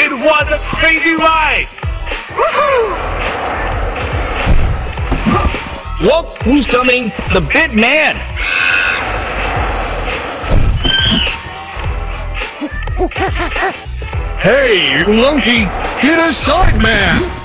It was a crazy ride! Look who's coming! The Bit Man! Hey, you monkey, get aside, man!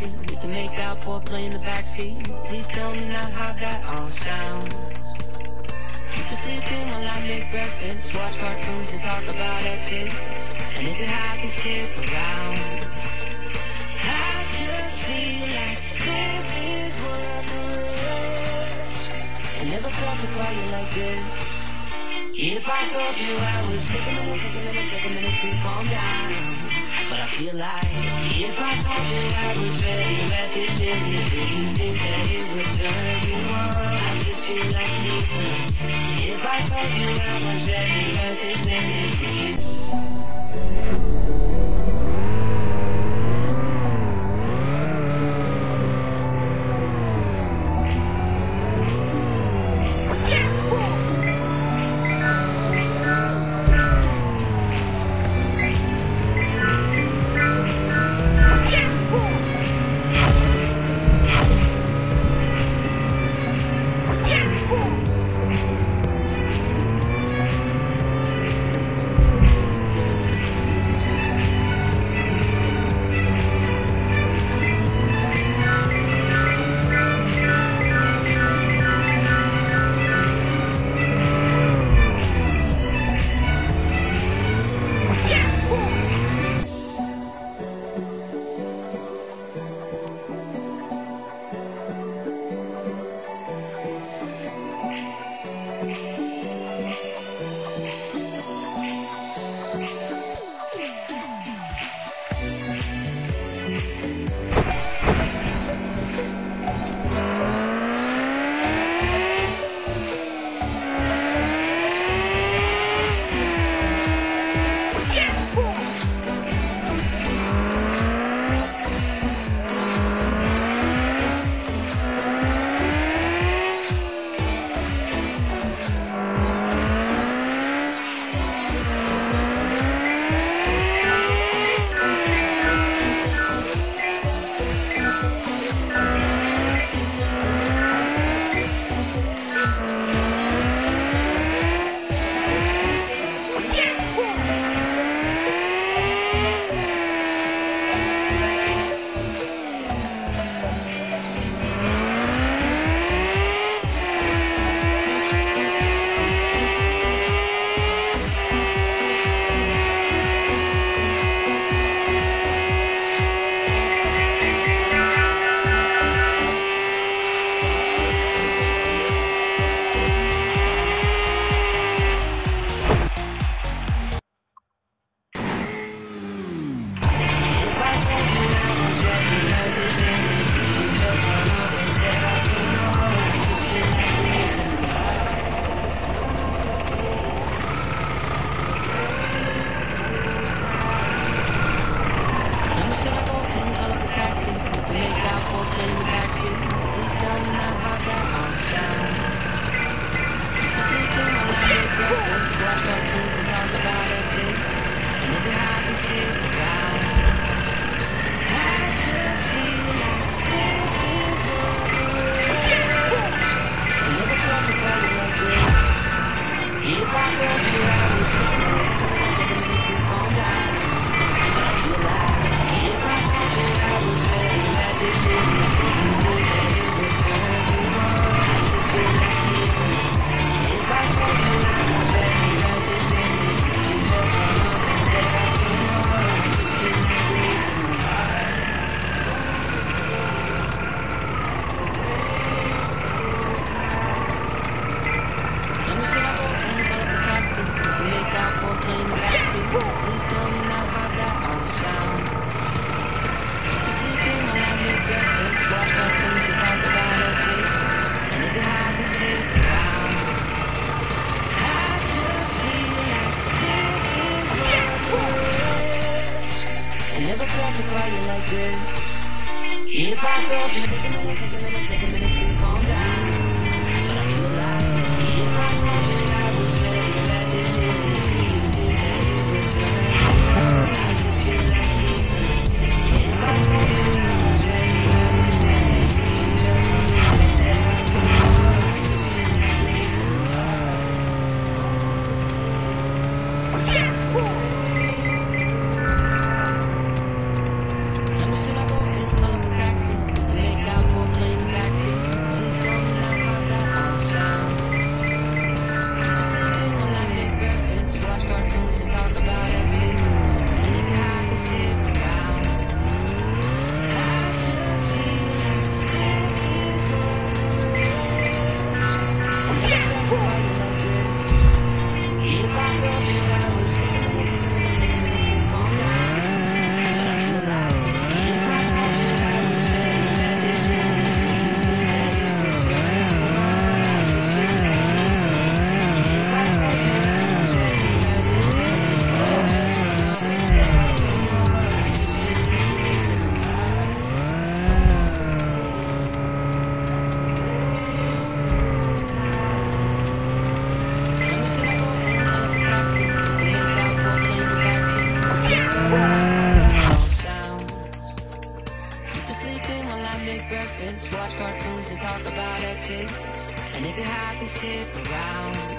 We can make out for in the backseat. Please tell me now how that all sounds. You can sleep in while I make breakfast, watch cartoons and talk about exits. And if you're happy, stick around. I just feel like this is worth the risk. I never felt a fire like this. If I told you I was take a minute, take a minute, take a minute to calm down. Feel like if I told you I was ready, that this business, you think that it would turn you on? I just feel like leaving. If I told you I was ready, that this business, I told you, breakfast, watch